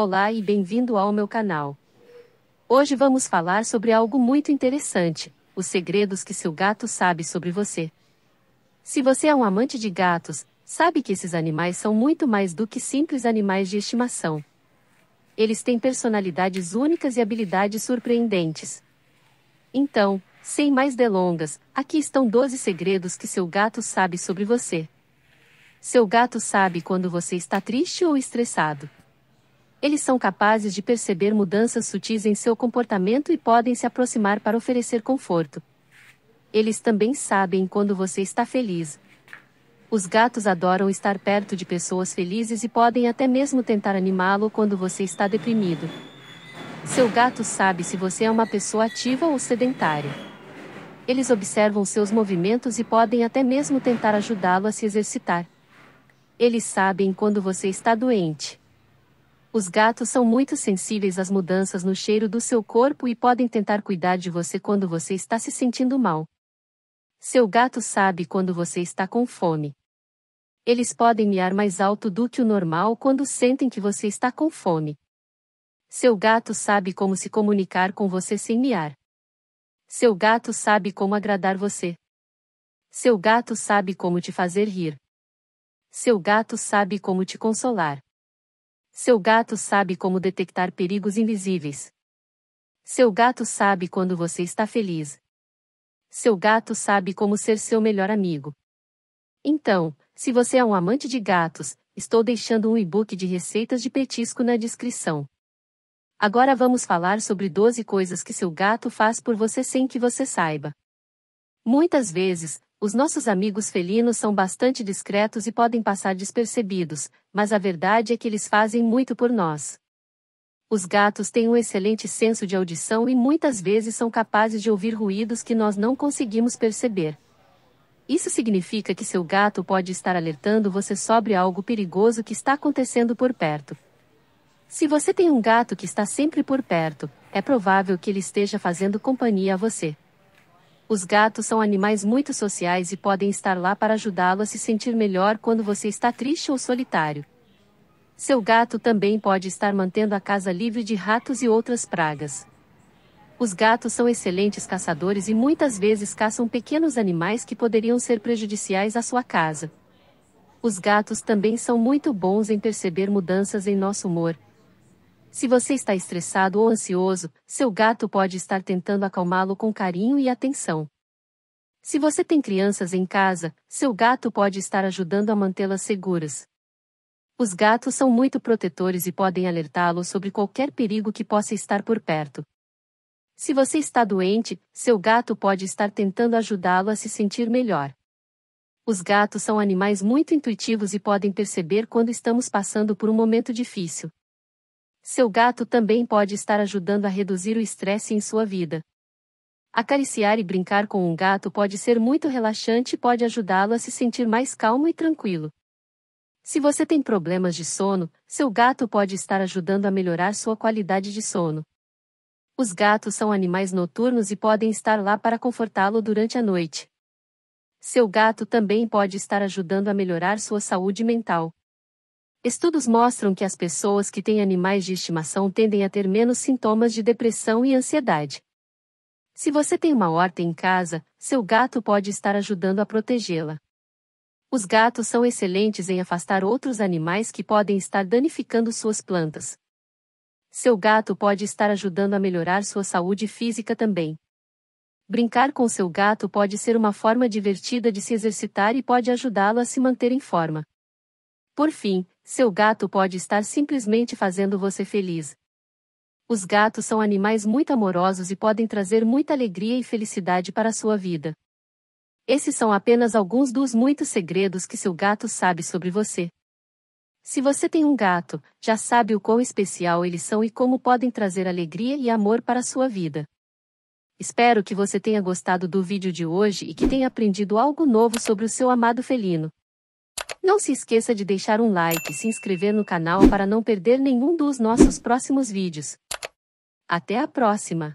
Olá e bem-vindo ao meu canal. Hoje vamos falar sobre algo muito interessante: os segredos que seu gato sabe sobre você. Se você é um amante de gatos, sabe que esses animais são muito mais do que simples animais de estimação. Eles têm personalidades únicas e habilidades surpreendentes. Então, sem mais delongas, aqui estão 12 segredos que seu gato sabe sobre você. Seu gato sabe quando você está triste ou estressado. Eles são capazes de perceber mudanças sutis em seu comportamento e podem se aproximar para oferecer conforto. Eles também sabem quando você está feliz. Os gatos adoram estar perto de pessoas felizes e podem até mesmo tentar animá-lo quando você está deprimido. Seu gato sabe se você é uma pessoa ativa ou sedentária. Eles observam seus movimentos e podem até mesmo tentar ajudá-lo a se exercitar. Eles sabem quando você está doente. Os gatos são muito sensíveis às mudanças no cheiro do seu corpo e podem tentar cuidar de você quando você está se sentindo mal. Seu gato sabe quando você está com fome. Eles podem miar mais alto do que o normal quando sentem que você está com fome. Seu gato sabe como se comunicar com você sem miar. Seu gato sabe como agradar você. Seu gato sabe como te fazer rir. Seu gato sabe como te consolar. Seu gato sabe como detectar perigos invisíveis. Seu gato sabe quando você está feliz. Seu gato sabe como ser seu melhor amigo. Então, se você é um amante de gatos, estou deixando um e-book de receitas de petisco na descrição. Agora vamos falar sobre 12 coisas que seu gato faz por você sem que você saiba. Muitas vezes, os nossos amigos felinos são bastante discretos e podem passar despercebidos, mas a verdade é que eles fazem muito por nós. Os gatos têm um excelente senso de audição e muitas vezes são capazes de ouvir ruídos que nós não conseguimos perceber. Isso significa que seu gato pode estar alertando você sobre algo perigoso que está acontecendo por perto. Se você tem um gato que está sempre por perto, é provável que ele esteja fazendo companhia a você. Os gatos são animais muito sociais e podem estar lá para ajudá-lo a se sentir melhor quando você está triste ou solitário. Seu gato também pode estar mantendo a casa livre de ratos e outras pragas. Os gatos são excelentes caçadores e muitas vezes caçam pequenos animais que poderiam ser prejudiciais à sua casa. Os gatos também são muito bons em perceber mudanças em nosso humor, se você está estressado ou ansioso, seu gato pode estar tentando acalmá-lo com carinho e atenção. Se você tem crianças em casa, seu gato pode estar ajudando a mantê-las seguras. Os gatos são muito protetores e podem alertá-lo sobre qualquer perigo que possa estar por perto. Se você está doente, seu gato pode estar tentando ajudá-lo a se sentir melhor. Os gatos são animais muito intuitivos e podem perceber quando estamos passando por um momento difícil. Seu gato também pode estar ajudando a reduzir o estresse em sua vida. Acariciar e brincar com um gato pode ser muito relaxante e pode ajudá-lo a se sentir mais calmo e tranquilo. Se você tem problemas de sono, seu gato pode estar ajudando a melhorar sua qualidade de sono. Os gatos são animais noturnos e podem estar lá para confortá-lo durante a noite. Seu gato também pode estar ajudando a melhorar sua saúde mental. Estudos mostram que as pessoas que têm animais de estimação tendem a ter menos sintomas de depressão e ansiedade. Se você tem uma horta em casa, seu gato pode estar ajudando a protegê-la. Os gatos são excelentes em afastar outros animais que podem estar danificando suas plantas. Seu gato pode estar ajudando a melhorar sua saúde física também. Brincar com seu gato pode ser uma forma divertida de se exercitar e pode ajudá-lo a se manter em forma. Por fim, seu gato pode estar simplesmente fazendo você feliz. Os gatos são animais muito amorosos e podem trazer muita alegria e felicidade para a sua vida. Esses são apenas alguns dos muitos segredos que seu gato sabe sobre você. Se você tem um gato, já sabe o quão especial eles são e como podem trazer alegria e amor para a sua vida. Espero que você tenha gostado do vídeo de hoje e que tenha aprendido algo novo sobre o seu amado felino. Não se esqueça de deixar um like e se inscrever no canal para não perder nenhum dos nossos próximos vídeos. Até a próxima!